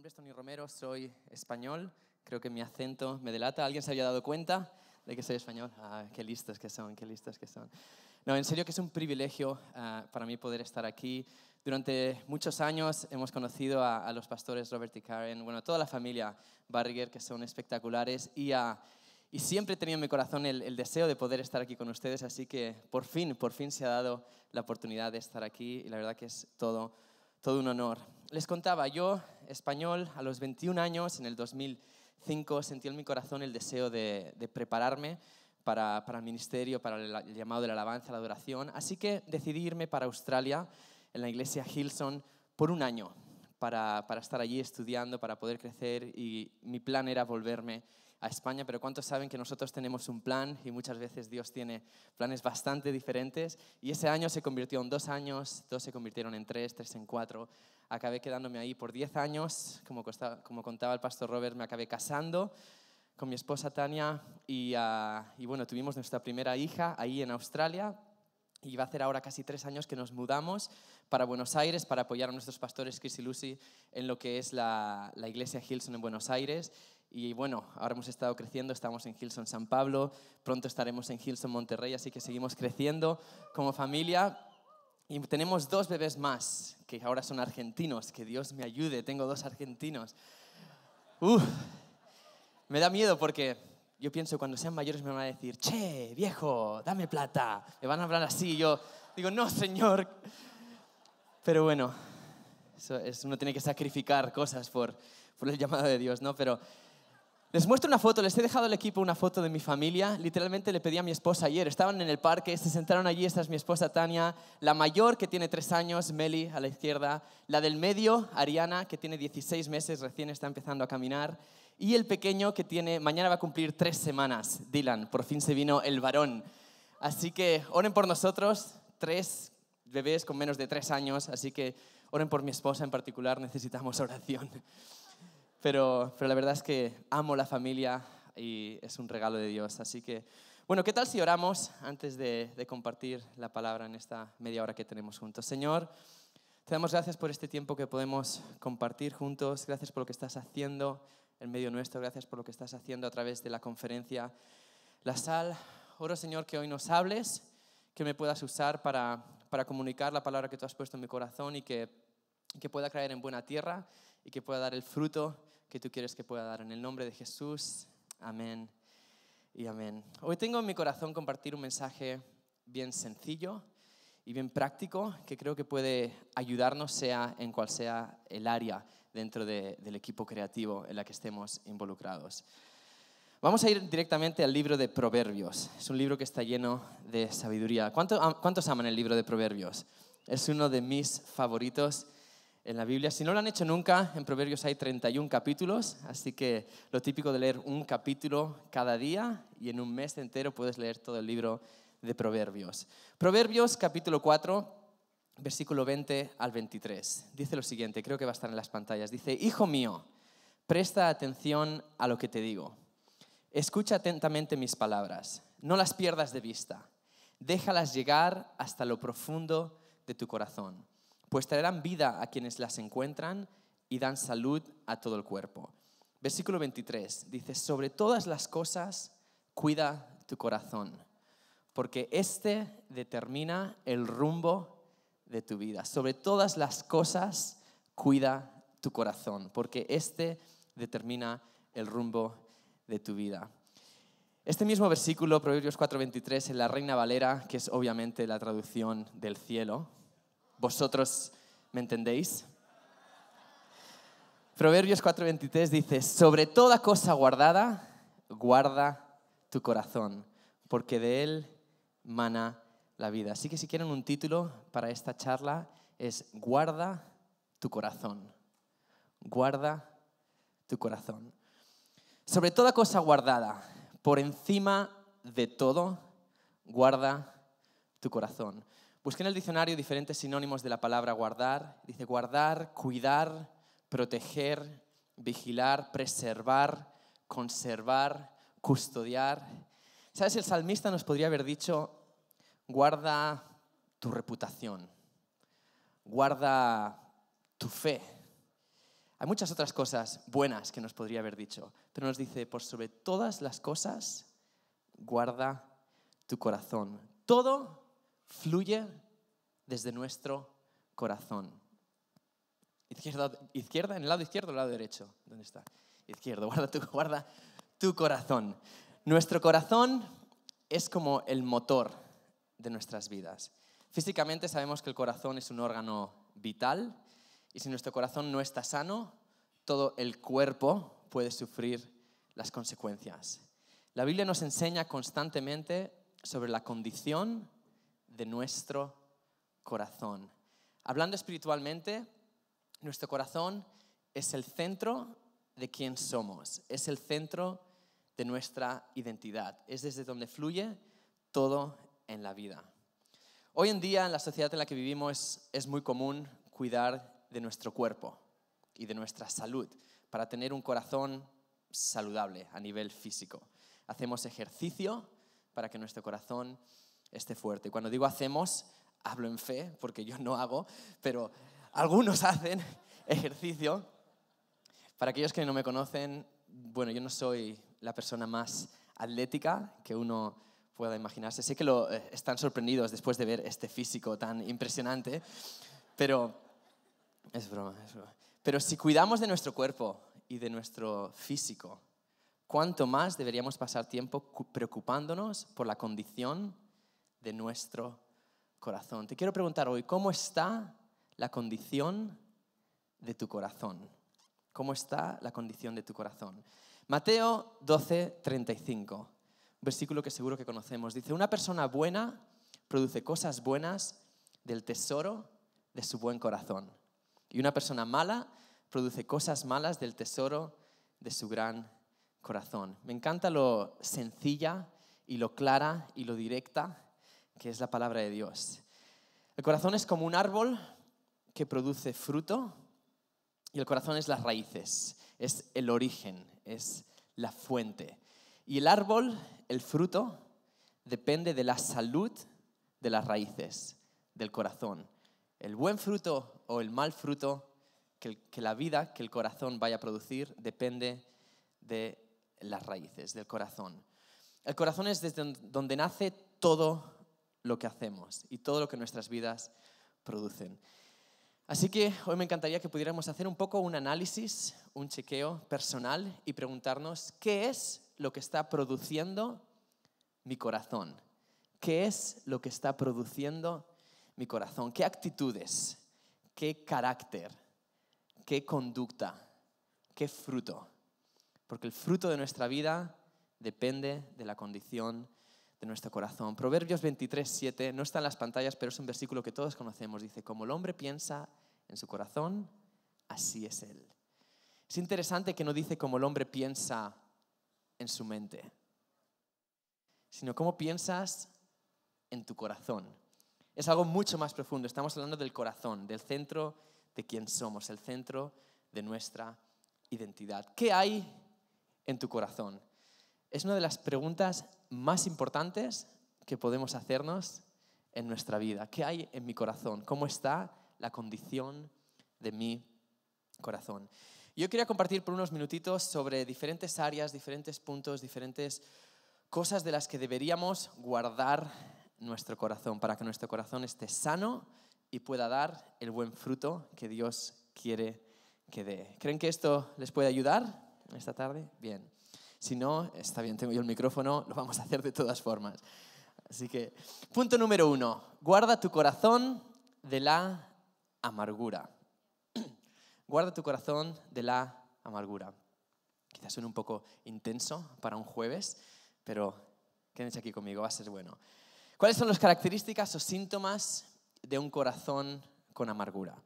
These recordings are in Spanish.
nombre es Tony Romero, soy español. Creo que mi acento me delata. ¿Alguien se había dado cuenta de que soy español? Ah, qué listos que son, qué listos que son. No, en serio que es un privilegio ah, para mí poder estar aquí. Durante muchos años hemos conocido a, los pastores Robert y Karen, bueno, toda la familia Barriger, que son espectaculares, y, y siempre he tenido en mi corazón el, el, deseo de poder estar aquí con ustedes, así que por fin, por fin se ha dado la oportunidad de estar aquí, y la verdad que es todo, todo un honor. Les contaba, yo, español, a los 21 años, en el 2005, sentí en mi corazón el deseo de, prepararme para, el ministerio, para el, llamado de la alabanza, la adoración. Así que decidí irme para Australia, en la iglesia Hillsong, por un año, para, para estar allí estudiando, para poder crecer. Y mi plan era volverme a España, pero ¿cuántos saben que nosotros tenemos un plan y muchas veces Dios tiene planes bastante diferentes? Y ese año se convirtió en dos años, dos se convirtieron en tres, tres en cuatro. Acabé quedándome ahí por diez años, como, contaba el pastor Robert, me acabé casando con mi esposa Tania y, ah, y bueno, tuvimos nuestra primera hija ahí en Australia. Y va a hacer ahora casi tres años que nos mudamos para Buenos Aires para apoyar a nuestros pastores Chris y Lucy en lo que es la, la iglesia Hilson en Buenos Aires. Y bueno, ahora hemos estado creciendo, estamos en Hilson San Pablo, pronto estaremos en Hilson Monterrey, así que seguimos creciendo como familia. Y tenemos dos bebés más, que ahora son argentinos, que Dios me ayude, tengo dos argentinos. Uf, me da miedo porque yo pienso cuando sean mayores me van a decir, che, viejo, dame plata. Me van a hablar así, yo digo, no, Señor. Pero bueno, eso es, uno tiene que sacrificar cosas por, por el llamado de Dios, ¿no? Pero les muestro una foto, les he dejado al equipo una foto de mi familia. Literalmente le pedí a mi esposa ayer, estaban en el parque, se sentaron allí, esta es mi esposa Tania, la mayor que tiene tres años, Meli, a la izquierda, la del medio, Ariana, que tiene 16 meses, recién está empezando a caminar, y el pequeño que tiene, mañana va a cumplir tres semanas, Dylan, por fin se vino el varón. Así que oren por nosotros, tres bebés con menos de tres años, así que oren por mi esposa en particular, necesitamos oración. Pero, pero la verdad es que amo la familia y es un regalo de Dios. Así que, bueno, ¿qué tal si oramos antes de, de compartir la palabra en esta media hora que tenemos juntos? Señor, te damos gracias por este tiempo que podemos compartir juntos. Gracias por lo que estás haciendo en medio nuestro. Gracias por lo que estás haciendo a través de la conferencia La Sal. Oro, Señor, que hoy nos hables, que me puedas usar para, para comunicar la palabra que tú has puesto en mi corazón y que, que pueda caer en buena tierra y que pueda dar el fruto que tú quieres que pueda dar. En el nombre de Jesús, amén y amén. Hoy tengo en mi corazón compartir un mensaje bien sencillo y bien práctico que creo que puede ayudarnos sea en cual sea el área dentro del equipo creativo en la que estemos involucrados. Vamos a ir directamente al libro de Proverbios. Es un libro que está lleno de sabiduría. ¿Cuántos aman el libro de Proverbios? Es uno de mis favoritos en la Biblia. Si no lo han hecho nunca, en Proverbios hay 31 capítulos, así que lo típico de leer un capítulo cada día y en un mes entero puedes leer todo el libro de Proverbios. Proverbios capítulo 4, versículo 20 al 23. Dice lo siguiente, creo que va a estar en las pantallas. Dice, Hijo mío, presta atención a lo que te digo. Escucha atentamente mis palabras, no las pierdas de vista. Déjalas llegar hasta lo profundo de tu corazón pues traerán vida a quienes las encuentran y dan salud a todo el cuerpo. Versículo 23 dice, sobre todas las cosas cuida tu corazón, porque este determina el rumbo de tu vida. Sobre todas las cosas cuida tu corazón, porque este determina el rumbo de tu vida. Este mismo versículo, Proverbios 4:23, en la Reina Valera, que es obviamente la traducción del cielo, ¿Vosotros me entendéis? Proverbios 4:23 dice, sobre toda cosa guardada, guarda tu corazón, porque de él mana la vida. Así que si quieren un título para esta charla es Guarda tu corazón. Guarda tu corazón. Sobre toda cosa guardada, por encima de todo, guarda tu corazón. Busqué en el diccionario diferentes sinónimos de la palabra guardar. Dice guardar, cuidar, proteger, vigilar, preservar, conservar, custodiar. ¿Sabes? El salmista nos podría haber dicho, guarda tu reputación, guarda tu fe. Hay muchas otras cosas buenas que nos podría haber dicho, pero nos dice, por sobre todas las cosas, guarda tu corazón. Todo fluye desde nuestro corazón. Izquierda, izquierda, en el lado izquierdo o el lado derecho. ¿Dónde está? Izquierdo, guarda tu, guarda tu corazón. Nuestro corazón es como el motor de nuestras vidas. Físicamente sabemos que el corazón es un órgano vital y si nuestro corazón no está sano, todo el cuerpo puede sufrir las consecuencias. La Biblia nos enseña constantemente sobre la condición de nuestro corazón. Hablando espiritualmente, nuestro corazón es el centro de quién somos, es el centro de nuestra identidad, es desde donde fluye todo en la vida. Hoy en día, en la sociedad en la que vivimos, es muy común cuidar de nuestro cuerpo y de nuestra salud para tener un corazón saludable a nivel físico. Hacemos ejercicio para que nuestro corazón esté fuerte. Cuando digo hacemos, hablo en fe, porque yo no hago, pero algunos hacen ejercicio. Para aquellos que no me conocen, bueno, yo no soy la persona más atlética que uno pueda imaginarse. Sé que lo, eh, están sorprendidos después de ver este físico tan impresionante, pero es broma, es broma. Pero si cuidamos de nuestro cuerpo y de nuestro físico, ¿cuánto más deberíamos pasar tiempo preocupándonos por la condición de nuestro corazón? Te quiero preguntar hoy, ¿cómo está la condición de tu corazón? ¿Cómo está la condición de tu corazón? Mateo 12, 35, versículo que seguro que conocemos, dice, una persona buena produce cosas buenas del tesoro de su buen corazón. Y una persona mala produce cosas malas del tesoro de su gran corazón. Me encanta lo sencilla y lo clara y lo directa que es la palabra de Dios. El corazón es como un árbol que produce fruto y el corazón es las raíces, es el origen, es la fuente. Y el árbol, el fruto, depende de la salud de las raíces, del corazón. El buen fruto o el mal fruto que, la vida, que el corazón vaya a producir, depende de las raíces, del corazón. El corazón es desde donde nace todo lo que hacemos y todo lo que nuestras vidas producen. Así que hoy me encantaría que pudiéramos hacer un poco un análisis, un chequeo personal y preguntarnos qué es lo que está produciendo mi corazón. ¿Qué es lo que está produciendo mi corazón? ¿Qué actitudes? ¿Qué carácter? ¿Qué conducta? ¿Qué fruto? Porque el fruto de nuestra vida depende de la condición de nuestro corazón. Proverbios 23, 7, no está en las pantallas, pero es un versículo que todos conocemos. Dice, como el hombre piensa en su corazón, así es él. Es interesante que no dice como el hombre piensa en su mente, sino cómo piensas en tu corazón. Es algo mucho más profundo. Estamos hablando del corazón, del centro de quién somos, el centro de nuestra identidad. ¿Qué hay en tu corazón? Es una de las preguntas más importantes que podemos hacernos en nuestra vida. ¿Qué hay en mi corazón? ¿Cómo está la condición de mi corazón? Yo quería compartir por unos minutitos sobre diferentes áreas, diferentes puntos, diferentes cosas de las que deberíamos guardar nuestro corazón para que nuestro corazón esté sano y pueda dar el buen fruto que Dios quiere que dé. ¿Creen que esto les puede ayudar esta tarde? Bien. Si no, está bien, tengo yo el micrófono, lo vamos a hacer de todas formas. Así que, punto número uno, guarda tu corazón de la amargura. Guarda tu corazón de la amargura. Quizás suene un poco intenso para un jueves, pero quédense aquí conmigo, va a ser bueno. ¿Cuáles son las características o síntomas de un corazón con amargura?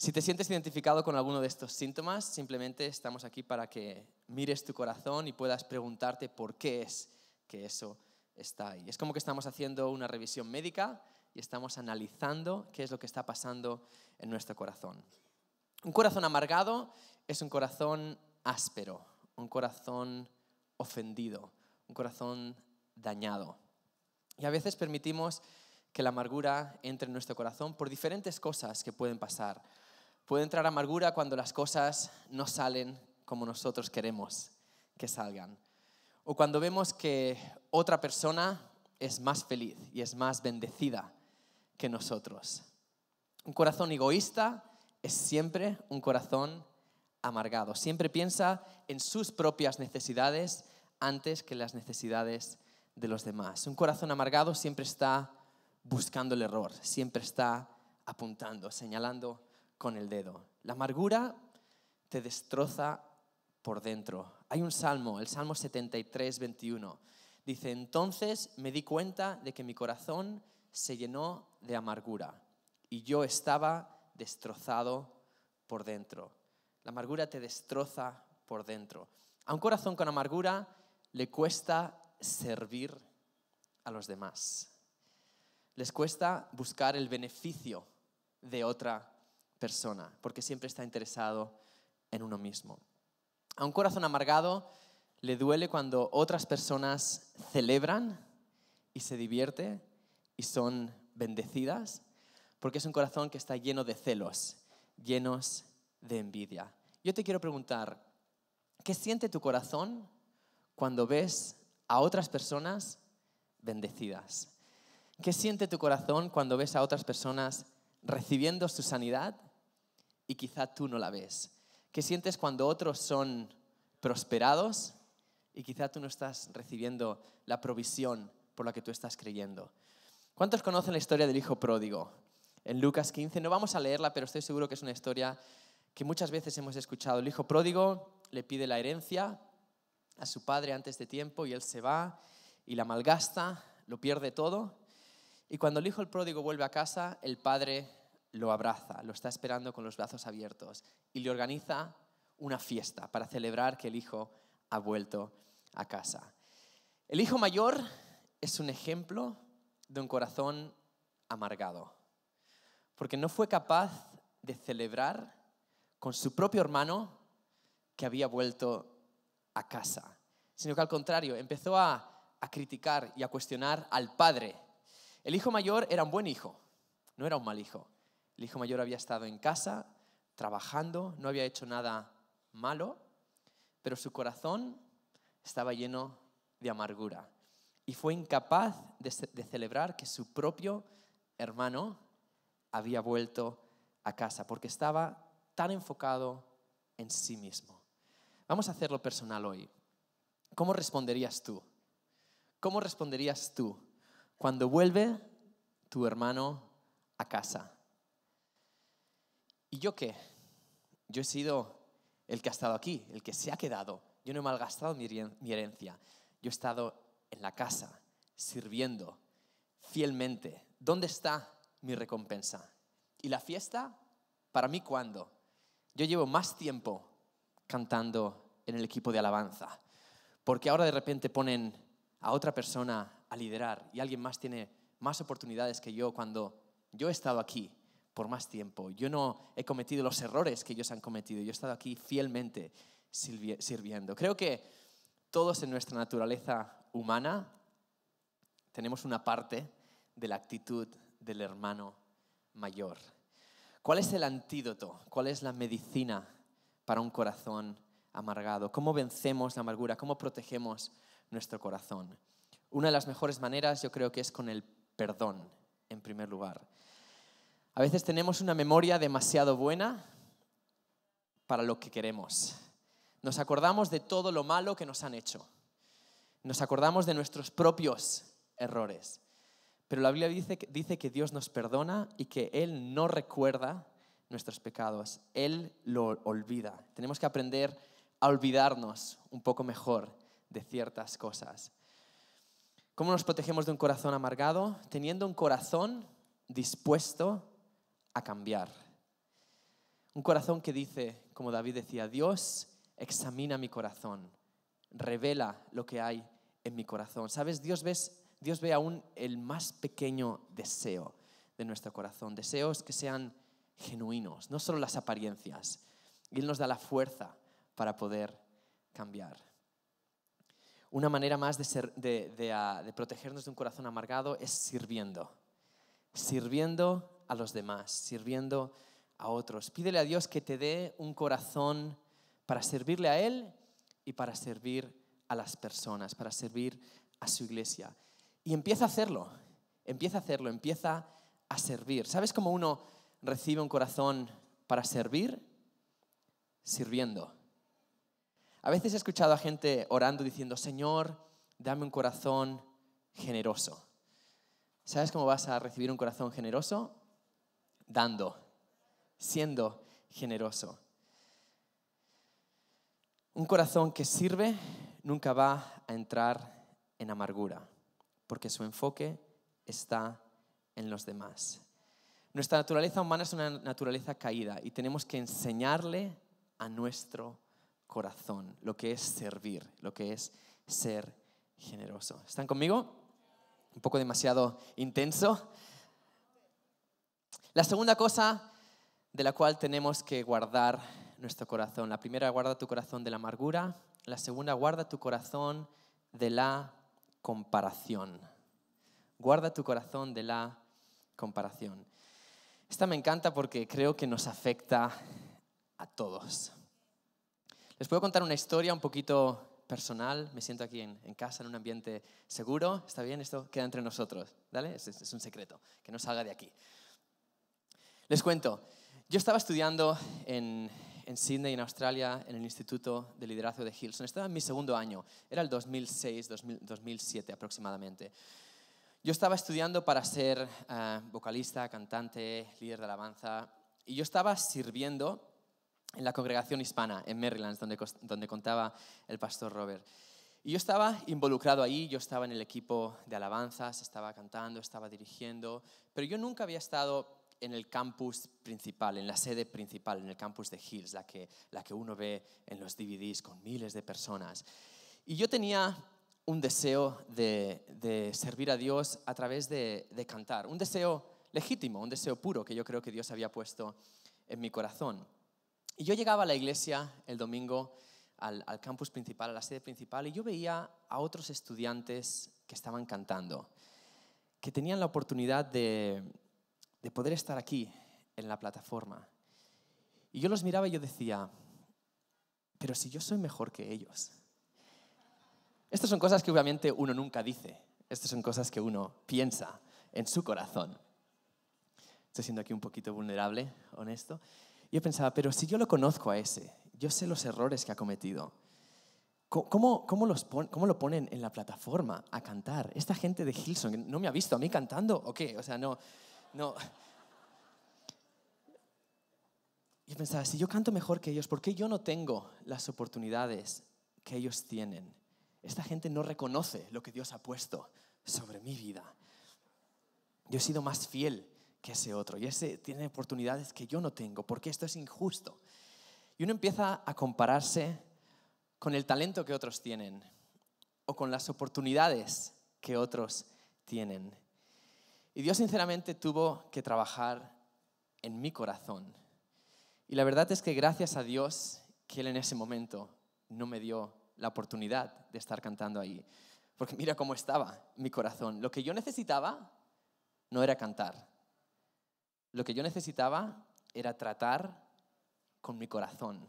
Si te sientes identificado con alguno de estos síntomas, simplemente estamos aquí para que mires tu corazón y puedas preguntarte por qué es que eso está ahí. Es como que estamos haciendo una revisión médica y estamos analizando qué es lo que está pasando en nuestro corazón. Un corazón amargado es un corazón áspero, un corazón ofendido, un corazón dañado. Y a veces permitimos que la amargura entre en nuestro corazón por diferentes cosas que pueden pasar Puede entrar amargura cuando las cosas no salen como nosotros queremos que salgan. O cuando vemos que otra persona es más feliz y es más bendecida que nosotros. Un corazón egoísta es siempre un corazón amargado. Siempre piensa en sus propias necesidades antes que las necesidades de los demás. Un corazón amargado siempre está buscando el error, siempre está apuntando, señalando con el dedo. La amargura te destroza por dentro. Hay un salmo, el Salmo 73, 21. Dice, entonces me di cuenta de que mi corazón se llenó de amargura y yo estaba destrozado por dentro. La amargura te destroza por dentro. A un corazón con amargura le cuesta servir a los demás. Les cuesta buscar el beneficio de otra persona, porque siempre está interesado en uno mismo. A un corazón amargado le duele cuando otras personas celebran y se divierte y son bendecidas, porque es un corazón que está lleno de celos, llenos de envidia. Yo te quiero preguntar, ¿qué siente tu corazón cuando ves a otras personas bendecidas? ¿Qué siente tu corazón cuando ves a otras personas recibiendo su sanidad y quizá tú no la ves? ¿Qué sientes cuando otros son prosperados y quizá tú no estás recibiendo la provisión por la que tú estás creyendo? ¿Cuántos conocen la historia del hijo pródigo? En Lucas 15, no vamos a leerla, pero estoy seguro que es una historia que muchas veces hemos escuchado. El hijo pródigo le pide la herencia a su padre antes de tiempo y él se va y la malgasta, lo pierde todo. Y cuando el hijo el pródigo vuelve a casa, el padre lo abraza, lo está esperando con los brazos abiertos y le organiza una fiesta para celebrar que el hijo ha vuelto a casa. El hijo mayor es un ejemplo de un corazón amargado, porque no fue capaz de celebrar con su propio hermano que había vuelto a casa, sino que al contrario, empezó a, criticar y a cuestionar al padre. El hijo mayor era un buen hijo, no era un mal hijo. El hijo mayor había estado en casa, trabajando, no había hecho nada malo, pero su corazón estaba lleno de amargura y fue incapaz de, celebrar que su propio hermano había vuelto a casa porque estaba tan enfocado en sí mismo. Vamos a hacerlo personal hoy. ¿Cómo responderías tú? ¿Cómo responderías tú cuando vuelve tu hermano a casa? ¿Y yo qué? Yo he sido el que ha estado aquí, el que se ha quedado. Yo no he malgastado mi herencia. Yo he estado en la casa, sirviendo fielmente. ¿Dónde está mi recompensa? ¿Y la fiesta? ¿Para mí cuándo? Yo llevo más tiempo cantando en el equipo de alabanza. Porque ahora de repente ponen a otra persona a liderar y alguien más tiene más oportunidades que yo cuando yo he estado aquí por más tiempo. Yo no he cometido los errores que ellos han cometido. Yo he estado aquí fielmente sirviendo. Creo que todos en nuestra naturaleza humana tenemos una parte de la actitud del hermano mayor. ¿Cuál es el antídoto? ¿Cuál es la medicina para un corazón amargado? ¿Cómo vencemos la amargura? ¿Cómo protegemos nuestro corazón? Una de las mejores maneras yo creo que es con el perdón, en primer lugar. A veces tenemos una memoria demasiado buena para lo que queremos. Nos acordamos de todo lo malo que nos han hecho. Nos acordamos de nuestros propios errores. Pero la Biblia dice, que Dios nos perdona y que Él no recuerda nuestros pecados, Él lo olvida. Tenemos que aprender a olvidarnos un poco mejor de ciertas cosas. ¿Cómo nos protegemos de un corazón amargado? Teniendo un corazón dispuesto a cambiar. Un corazón que dice, como David decía, Dios examina mi corazón, revela lo que hay en mi corazón. ¿Sabes? Dios, ves, Dios ve aún el más pequeño deseo de nuestro corazón, deseos que sean genuinos, no solo las apariencias. Y Él nos da la fuerza para poder cambiar. Una manera más de, ah, de, protegernos de un corazón amargado es sirviendo. Sirviendo a los demás, sirviendo a otros. Pídele a Dios que te dé un corazón para servirle a Él y para servir a las personas, para servir a su iglesia. Y empieza a hacerlo, empieza a hacerlo, empieza a servir. ¿Sabes cómo uno recibe un corazón para servir? Sirviendo. A veces he escuchado a gente orando diciendo, Señor, dame un corazón generoso. ¿Sabes cómo vas a recibir un corazón generoso? Dando, siendo generoso. Un corazón que sirve nunca va a entrar en amargura, porque su enfoque está en los demás. Nuestra naturaleza humana es una naturaleza caída y tenemos que enseñarle a nuestro corazón lo que es servir, lo que es ser generoso. ¿Están conmigo? Un poco demasiado intenso. La segunda cosa de la cual tenemos que guardar nuestro corazón. La primera, guarda tu corazón de la amargura. La segunda, guarda tu corazón de la comparación. Guarda tu corazón de la comparación. Esta me encanta porque creo que nos afecta a todos. Les puedo contar una historia un poquito personal. Me siento aquí en, casa, en un ambiente seguro. ¿Está bien? Esto queda entre nosotros. ¿Vale? Es, es un secreto, que no salga de aquí. Les cuento. Yo estaba estudiando en, Sydney, en Australia, en el Instituto de Liderazgo de Hilson. Estaba en mi segundo año, era el 2006, 2007 aproximadamente. Yo estaba estudiando para ser eh, vocalista, cantante, líder de alabanza, y yo estaba sirviendo en la congregación hispana en Maryland, donde, donde contaba el pastor Robert. Y yo estaba involucrado ahí, yo estaba en el equipo de alabanzas, estaba cantando, estaba dirigiendo, pero yo nunca había estado en el campus principal, en la sede principal, en el campus de Hills, la que, la que uno ve en los DVDs con miles de personas. Y yo tenía un deseo de, servir a Dios a través de, cantar, un deseo legítimo, un deseo puro que yo creo que Dios había puesto en mi corazón. Y yo llegaba a la iglesia el domingo, al, al campus principal, a la sede principal, y yo veía a otros estudiantes que estaban cantando, que tenían la oportunidad de, de poder estar aquí en la plataforma. Y yo los miraba y yo decía, pero si yo soy mejor que ellos. Estas son cosas que obviamente uno nunca dice, estas son cosas que uno piensa en su corazón. Estoy siendo aquí un poquito vulnerable, honesto. Yo pensaba, pero si yo lo conozco a ese, yo sé los errores que ha cometido. ¿Cómo, cómo, los ¿Cómo, lo ponen en la plataforma a cantar? Esta gente de Hilson, ¿no me ha visto a mí cantando o qué? O sea, no, no. Yo pensaba, si yo canto mejor que ellos, ¿por qué yo no tengo las oportunidades que ellos tienen? Esta gente no reconoce lo que Dios ha puesto sobre mi vida. Yo he sido más fiel que ese otro y ese tiene oportunidades que yo no tengo, porque esto es injusto. Y uno empieza a compararse con el talento que otros tienen o con las oportunidades que otros tienen. Y Dios sinceramente tuvo que trabajar en mi corazón. Y la verdad es que gracias a Dios que Él en ese momento no me dio la oportunidad de estar cantando ahí. Porque mira cómo estaba mi corazón. Lo que yo necesitaba no era cantar. Lo que yo necesitaba era tratar con mi corazón.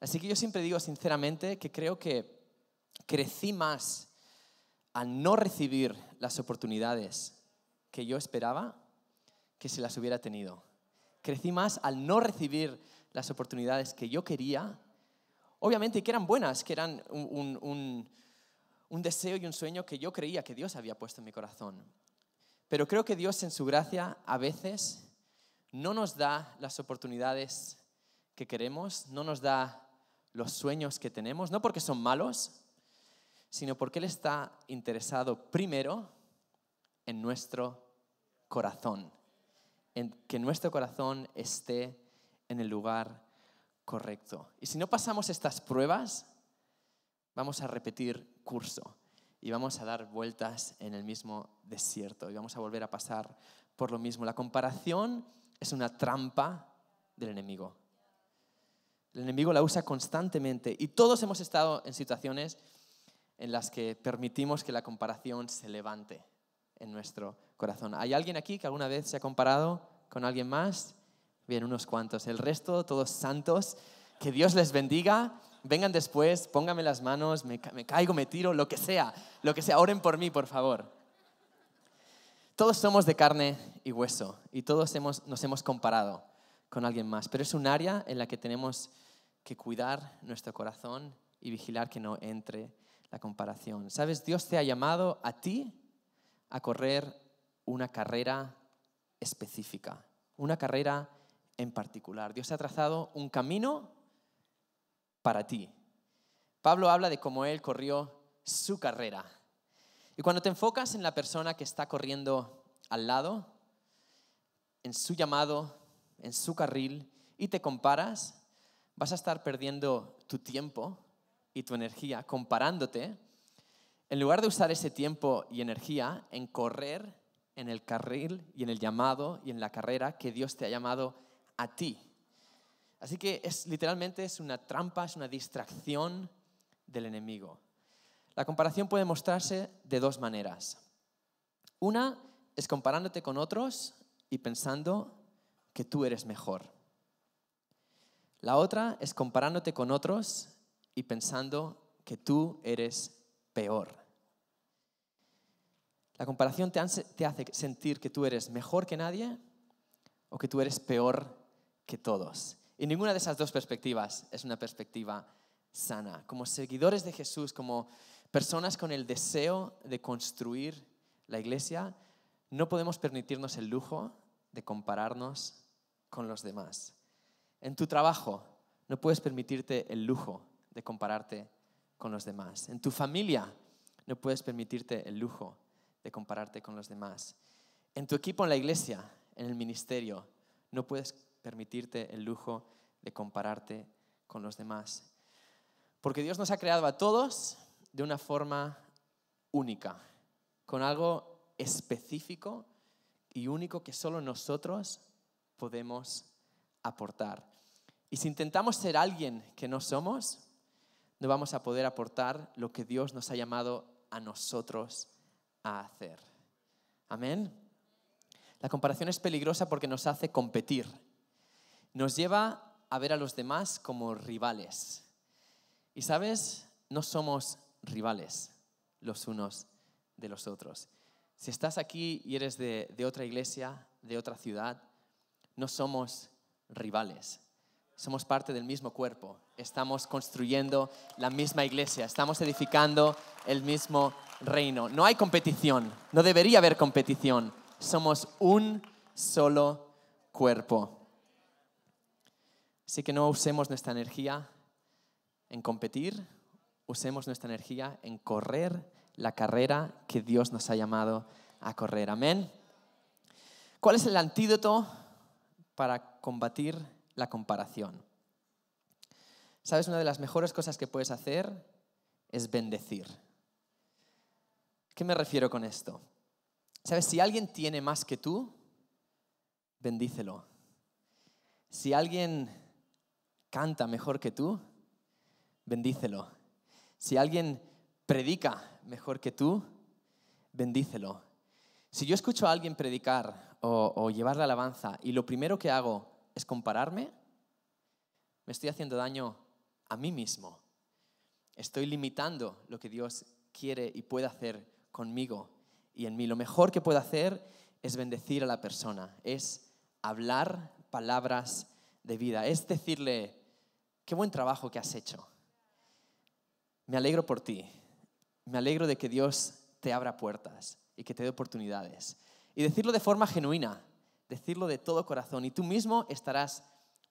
Así que yo siempre digo sinceramente que creo que crecí más al no recibir las oportunidades que yo esperaba que se las hubiera tenido. Crecí más al no recibir las oportunidades que yo quería, obviamente que eran buenas, que eran un, deseo y un sueño que yo creía que Dios había puesto en mi corazón. Pero creo que Dios en su gracia a veces no nos da las oportunidades que queremos, no nos da los sueños que tenemos, no porque son malos, sino porque Él está interesado primero en nuestro corazón, en que nuestro corazón esté en el lugar correcto. Y si no pasamos estas pruebas, vamos a repetir curso y vamos a dar vueltas en el mismo desierto y vamos a volver a pasar por lo mismo. La comparación es una trampa del enemigo. El enemigo la usa constantemente y todos hemos estado en situaciones en las que permitimos que la comparación se levante en nuestro corazón. ¿Hay alguien aquí que alguna vez se ha comparado con alguien más? Bien, unos cuantos. El resto, todos santos. Que Dios les bendiga. Vengan después, pónganme las manos, me, me caigo, me tiro, lo que sea. Lo que sea, oren por mí, por favor. Todos somos de carne y hueso y todos hemos, nos hemos comparado con alguien más, pero es un área en la que tenemos que cuidar nuestro corazón y vigilar que no entre la comparación. ¿Sabes? Dios te ha llamado a ti a correr una carrera específica, una carrera en particular. Dios ha trazado un camino para ti. Pablo habla de cómo él corrió su carrera. Y cuando te enfocas en la persona que está corriendo al lado, en su llamado, en su carril, y te comparas, vas a estar perdiendo tu tiempo y tu energía comparándote, en lugar de usar ese tiempo y energía en correr en el carril y en el llamado y en la carrera que Dios te ha llamado a ti. Así que es literalmente es una trampa, es una distracción del enemigo. La comparación puede mostrarse de dos maneras. Una es comparándote con otros y pensando que tú eres mejor. La otra es comparándote con otros y pensando que tú eres peor. La comparación te hace, sentir que tú eres mejor que nadie o que tú eres peor que todos. Y ninguna de esas dos perspectivas es una perspectiva sana. Como seguidores de Jesús, como personas con el deseo de construir la iglesia, no podemos permitirnos el lujo de compararnos con los demás. En tu trabajo no puedes permitirte el lujo de compararte con los demás. En tu familia no puedes permitirte el lujo de compararte con los demás. En tu equipo en la iglesia, en el ministerio, no puedes permitirte el lujo de compararte con los demás. Porque Dios nos ha creado a todos de una forma única, con algo específico y único que solo nosotros podemos aportar. Y si intentamos ser alguien que no somos, no vamos a poder aportar lo que Dios nos ha llamado a nosotros a hacer. Amén. La comparación es peligrosa porque nos hace competir. Nos lleva a ver a los demás como rivales. Y sabes, no somos rivales los unos de los otros. Si estás aquí y eres de, otra iglesia, de otra ciudad, no somos rivales. Somos parte del mismo cuerpo. Estamos construyendo la misma iglesia. Estamos edificando el mismo reino. No hay competición. No debería haber competición. Somos un solo cuerpo. Así que no usemos nuestra energía en competir, usemos nuestra energía en correr la carrera que Dios nos ha llamado a correr. Amén. ¿Cuál es el antídoto para combatir la comparación. ¿Sabes? Una de las mejores cosas que puedes hacer es bendecir. ¿Qué me refiero con esto? ¿Sabes? Si alguien tiene más que tú, bendícelo. Si alguien canta mejor que tú, bendícelo. Si alguien predica mejor que tú, bendícelo. Si yo escucho a alguien predicar o, o llevar la alabanza y lo primero que hago es compararme, me estoy haciendo daño a mí mismo. Estoy limitando lo que Dios quiere y puede hacer conmigo y en mí. Lo mejor que puedo hacer es bendecir a la persona, es hablar palabras de vida, es decirle, qué buen trabajo que has hecho. Me alegro por ti, me alegro de que Dios te abra puertas y que te dé oportunidades. Y decirlo de forma genuina, decirlo de todo corazón y tú mismo estarás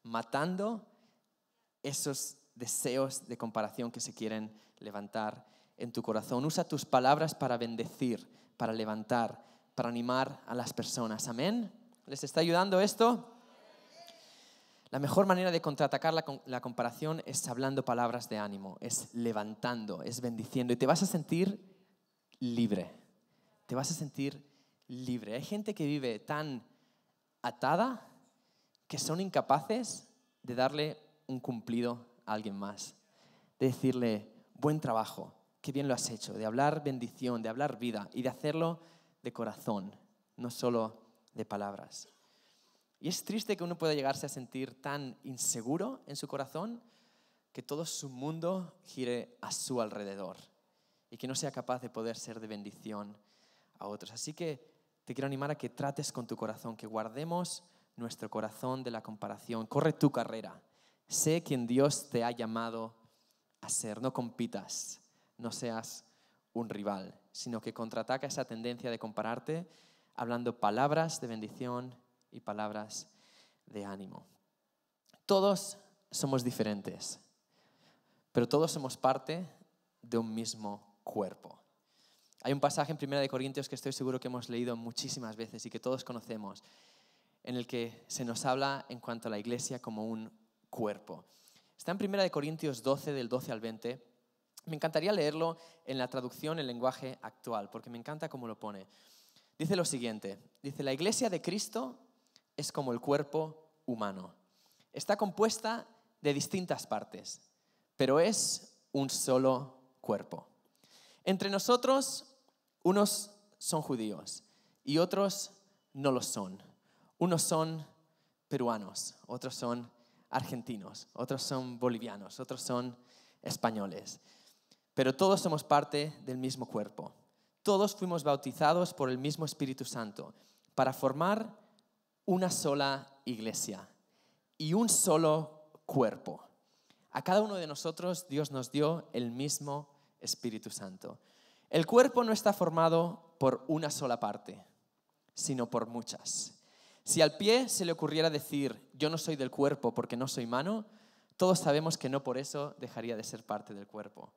matando esos deseos de comparación que se quieren levantar en tu corazón. Usa tus palabras para bendecir, para levantar, para animar a las personas. Amén. ¿Les está ayudando esto? La mejor manera de contraatacar la, comparación es hablando palabras de ánimo, es levantando, es bendiciendo y te vas a sentir libre. Te vas a sentir libre. Hay gente que vive tan atada que son incapaces de darle un cumplido a alguien más, de decirle, buen trabajo, qué bien lo has hecho, de hablar bendición, de hablar vida y de hacerlo de corazón, no solo de palabras. Y es triste que uno pueda llegarse a sentir tan inseguro en su corazón que todo su mundo gire a su alrededor y que no sea capaz de poder ser de bendición a otros. Así que te quiero animar a que trates con tu corazón, que guardemos nuestro corazón de la comparación. Corre tu carrera. Sé quien Dios te ha llamado a ser. No compitas, no seas un rival, sino que contraataca esa tendencia de compararte hablando palabras de bendición y palabras de ánimo. Todos somos diferentes, pero todos somos parte de un mismo cuerpo. Hay un pasaje en 1 Corintios que estoy seguro que hemos leído muchísimas veces y que todos conocemos, en el que se nos habla en cuanto a la iglesia como un cuerpo. Está en 1 Corintios 12, del 12 al 20. Me encantaría leerlo en la traducción en lenguaje actual, porque me encanta cómo lo pone. Dice lo siguiente, dice, la iglesia de Cristo es como el cuerpo humano. Está compuesta de distintas partes, pero es un solo cuerpo. Entre nosotros, unos son judíos y otros no lo son. Unos son peruanos, otros son argentinos, otros son bolivianos, otros son españoles. Pero todos somos parte del mismo cuerpo. Todos fuimos bautizados por el mismo Espíritu Santo para formar una sola iglesia y un solo cuerpo. A cada uno de nosotros Dios nos dio el mismo Espíritu Santo. El cuerpo no está formado por una sola parte, sino por muchas. Si al pie se le ocurriera decir, yo no soy del cuerpo porque no soy mano, todos sabemos que no por eso dejaría de ser parte del cuerpo.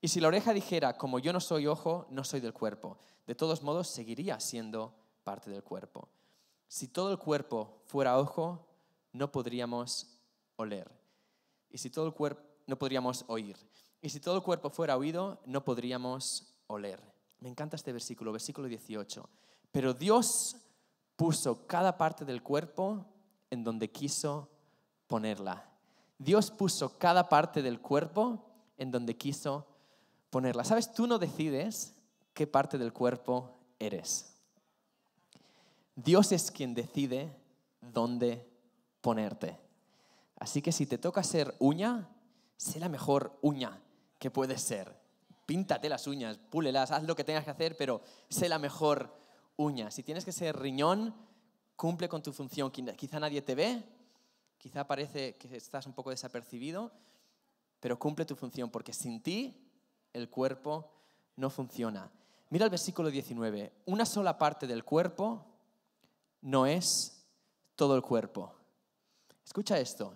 Y si la oreja dijera, como yo no soy ojo, no soy del cuerpo, de todos modos seguiría siendo parte del cuerpo. Si todo el cuerpo fuera ojo, no podríamos oler. Y si todo el cuerpo, no podríamos oír. Y si todo el cuerpo fuera oído, no podríamos oler. Me encanta este versículo, versículo 18. Pero Dios puso cada parte del cuerpo en donde quiso ponerla. Dios puso cada parte del cuerpo en donde quiso ponerla. ¿Sabes? Tú no decides qué parte del cuerpo eres. Dios es quien decide dónde ponerte. Así que si te toca ser uña, sé la mejor uña que puedes ser. Píntate las uñas, púlelas, haz lo que tengas que hacer, pero sé la mejor uña. Si tienes que ser riñón, cumple con tu función. Quizá nadie te ve, quizá parece que estás un poco desapercibido, pero cumple tu función, porque sin ti el cuerpo no funciona. Mira el versículo 19. Una sola parte del cuerpo no es todo el cuerpo. Escucha esto.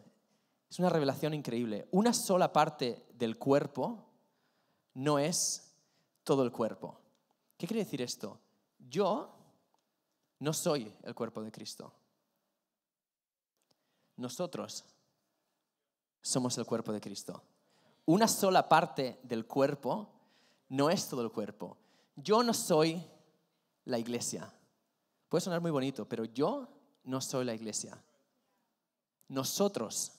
Es una revelación increíble. Una sola parte del cuerpo no es todo el cuerpo. ¿Qué quiere decir esto? Yo no soy el cuerpo de Cristo. Nosotros somos el cuerpo de Cristo. Una sola parte del cuerpo no es todo el cuerpo. Yo no soy la iglesia. Puede sonar muy bonito, pero yo no soy la iglesia. Nosotros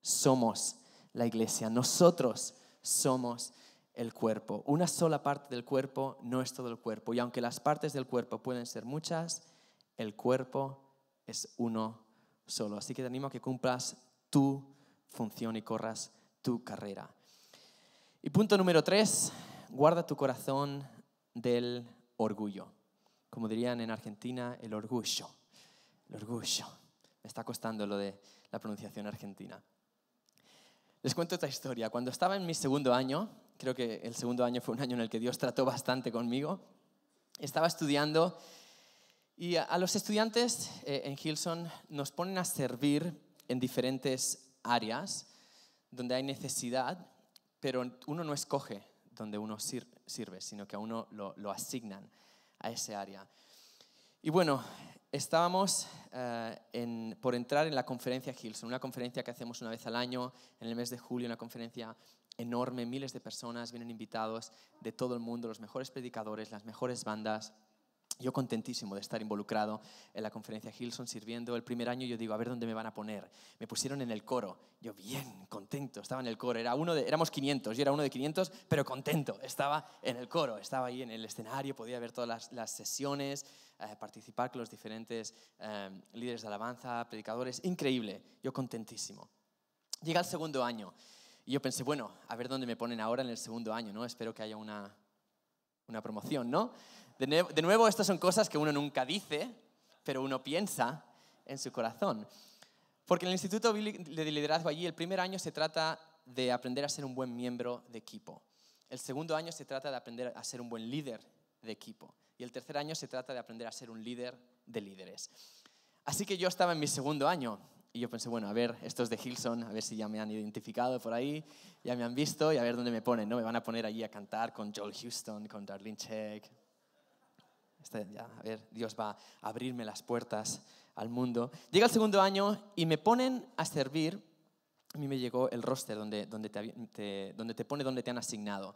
somos la iglesia. Nosotros somos el cuerpo. Una sola parte del cuerpo no es todo el cuerpo. Y aunque las partes del cuerpo pueden ser muchas, el cuerpo es uno solo. Así que te animo a que cumplas tu función y corras tu carrera. Y punto número tres, guarda tu corazón del orgullo. Como dirían en Argentina, el orgullo. El orgullo. Me está costando lo de la pronunciación argentina. Les cuento esta historia. Cuando estaba en mi segundo año, creo que el segundo año fue un año en el que Dios trató bastante conmigo, estaba estudiando y a los estudiantes eh, en Hilson nos ponen a servir en diferentes áreas donde hay necesidad, pero uno no escoge donde uno sirve, sino que a uno lo, lo asignan a ese área. Y bueno, estábamos eh, por entrar en la conferencia Hilson, una conferencia que hacemos una vez al año, en el mes de julio, una conferencia enorme, miles de personas vienen invitados de todo el mundo, los mejores predicadores, las mejores bandas. Yo contentísimo de estar involucrado en la conferencia Hilson sirviendo. El primer año yo digo, a ver dónde me van a poner. Me pusieron en el coro. Yo bien, contento, estaba en el coro. Era uno de, éramos 500, yo era uno de 500, pero contento. Estaba en el coro, estaba ahí en el escenario, podía ver todas las, sesiones, eh, participar con los diferentes eh, líderes de alabanza, predicadores. Increíble, yo contentísimo. Llega el segundo año y yo pensé, bueno, a ver dónde me ponen ahora en el segundo año, ¿no? Espero que haya una, una promoción, ¿no? De nuevo, estas son cosas que uno nunca dice, pero uno piensa en su corazón. Porque en el Instituto de Liderazgo allí, el primer año se trata de aprender a ser un buen miembro de equipo. El segundo año se trata de aprender a ser un buen líder de equipo. Y el tercer año se trata de aprender a ser un líder de líderes. Así que yo estaba en mi segundo año y yo pensé, bueno, a ver, estos de Hilson, a ver si ya me han identificado por ahí, ya me han visto y a ver dónde me ponen, ¿no? Me van a poner allí a cantar con Joel Houston, con Darlene Check, este, a ver, Dios va a abrirme las puertas al mundo. Llega el segundo año y me ponen a servir. A mí me llegó el roster donde, donde, te, donde te pone donde te han asignado.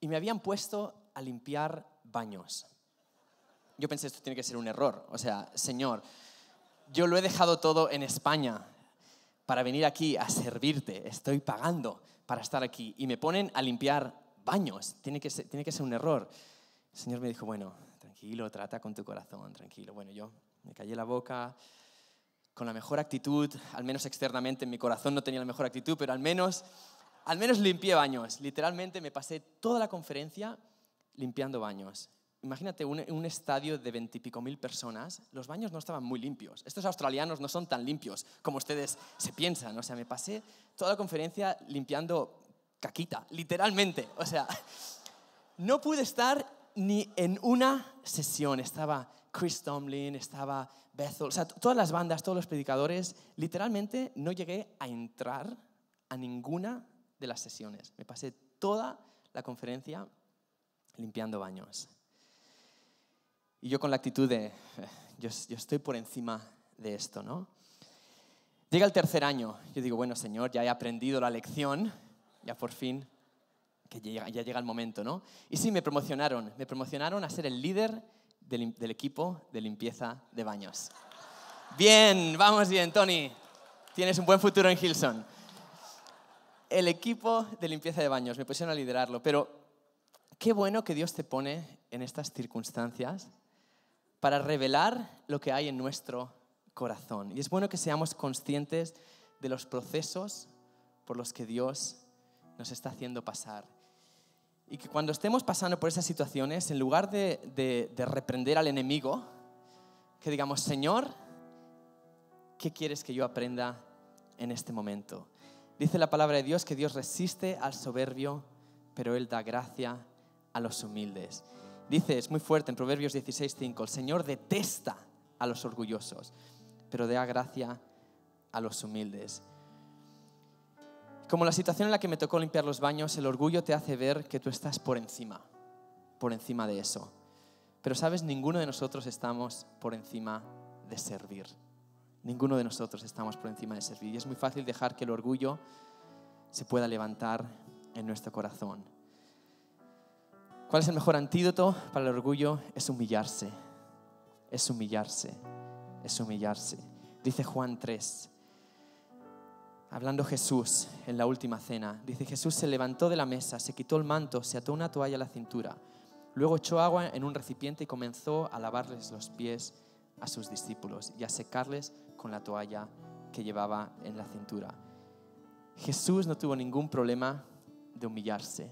Y me habían puesto a limpiar baños. Yo pensé, esto tiene que ser un error. O sea, Señor, yo lo he dejado todo en España para venir aquí a servirte. Estoy pagando para estar aquí. Y me ponen a limpiar baños. Tiene que ser, tiene que ser un error. El Señor me dijo, bueno, tranquilo, trata con tu corazón, tranquilo. Bueno, yo me callé la boca con la mejor actitud, al menos externamente, en mi corazón no tenía la mejor actitud, pero al menos, al menos limpié baños. Literalmente me pasé toda la conferencia limpiando baños. Imagínate un, un estadio de veintipico mil personas, los baños no estaban muy limpios. Estos australianos no son tan limpios como ustedes se piensan. O sea, me pasé toda la conferencia limpiando caquita, literalmente. O sea, no pude estar ni en una sesión estaba Chris Tomlin, estaba Bethel, o sea, todas las bandas, todos los predicadores, literalmente no llegué a entrar a ninguna de las sesiones. Me pasé toda la conferencia limpiando baños. Y yo con la actitud de, eh, yo, yo estoy por encima de esto, ¿no? Llega el tercer año, yo digo, bueno, Señor, ya he aprendido la lección, ya por fin que ya, llega el momento, ¿no? Y sí, me promocionaron, me promocionaron a ser el líder del, del equipo de limpieza de baños. Bien, vamos bien, Tony. Tienes un buen futuro en Hilson. El equipo de limpieza de baños, me pusieron a liderarlo, pero qué bueno que Dios te pone en estas circunstancias para revelar lo que hay en nuestro corazón. Y es bueno que seamos conscientes de los procesos por los que Dios nos está haciendo pasar. Y que cuando estemos pasando por esas situaciones, en lugar de, reprender al enemigo, que digamos, Señor, ¿qué quieres que yo aprenda en este momento? Dice la palabra de Dios que Dios resiste al soberbio, pero Él da gracia a los humildes. Dice, es muy fuerte en Proverbios 16:5, el Señor detesta a los orgullosos, pero da gracia a los humildes. Como la situación en la que me tocó limpiar los baños, el orgullo te hace ver que tú estás por encima, por encima de eso. Pero sabes, ninguno de nosotros estamos por encima de servir. Ninguno de nosotros estamos por encima de servir. Y es muy fácil dejar que el orgullo se pueda levantar en nuestro corazón. ¿Cuál es el mejor antídoto para el orgullo? Es humillarse. Es humillarse. Es humillarse. Dice Juan 3 hablando Jesús en la última cena, dice Jesús se levantó de la mesa, se quitó el manto, se ató una toalla a la cintura, luego echó agua en un recipiente y comenzó a lavarles los pies a sus discípulos y a secarles con la toalla que llevaba en la cintura. Jesús no tuvo ningún problema de humillarse,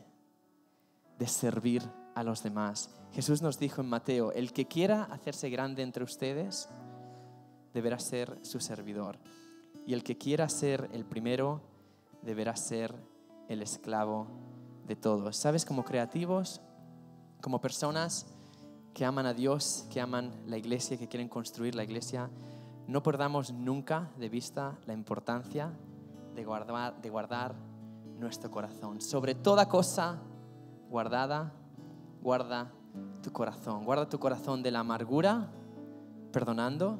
de servir a los demás. Jesús nos dijo en Mateo, el que quiera hacerse grande entre ustedes, deberá ser su servidor y el que quiera ser el primero deberá ser el esclavo de todos. ¿Sabes? Como creativos, como personas que aman a Dios, que aman la iglesia, que quieren construir la iglesia, no perdamos nunca de vista la importancia de guardar, de guardar nuestro corazón. Sobre toda cosa guardada, guarda tu corazón. Guarda tu corazón de la amargura, perdonando,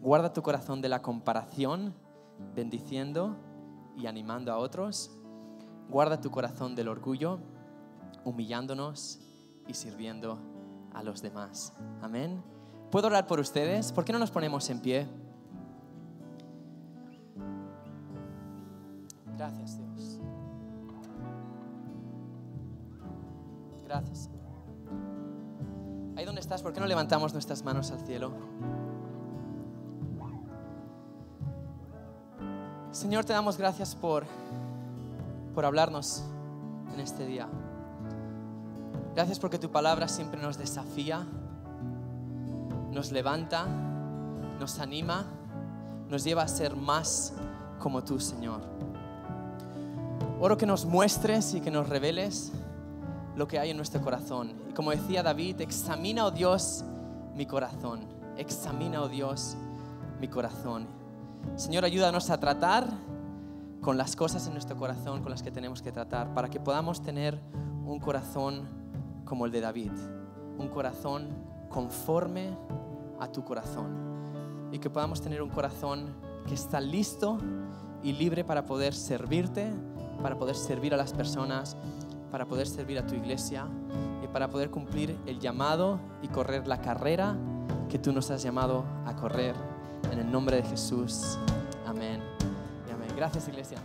Guarda tu corazón de la comparación, bendiciendo y animando a otros. Guarda tu corazón del orgullo, humillándonos y sirviendo a los demás. Amén. ¿Puedo orar por ustedes? ¿Por qué no nos ponemos en pie? Gracias, Dios. Gracias. Ahí donde estás, ¿por qué no levantamos nuestras manos al cielo? Señor, te damos gracias por, por hablarnos en este día. Gracias porque tu palabra siempre nos desafía, nos levanta, nos anima, nos lleva a ser más como tú, Señor. Oro que nos muestres y que nos reveles lo que hay en nuestro corazón. Y como decía David, examina, oh Dios, mi corazón. Examina, oh Dios, mi corazón. Señor, ayúdanos a tratar con las cosas en nuestro corazón con las que tenemos que tratar, para que podamos tener un corazón como el de David, un corazón conforme a tu corazón, y que podamos tener un corazón que está listo y libre para poder servirte, para poder servir a las personas, para poder servir a tu iglesia y para poder cumplir el llamado y correr la carrera que tú nos has llamado a correr. En el nombre de Jesús. Amén. Y amén. Gracias, iglesia.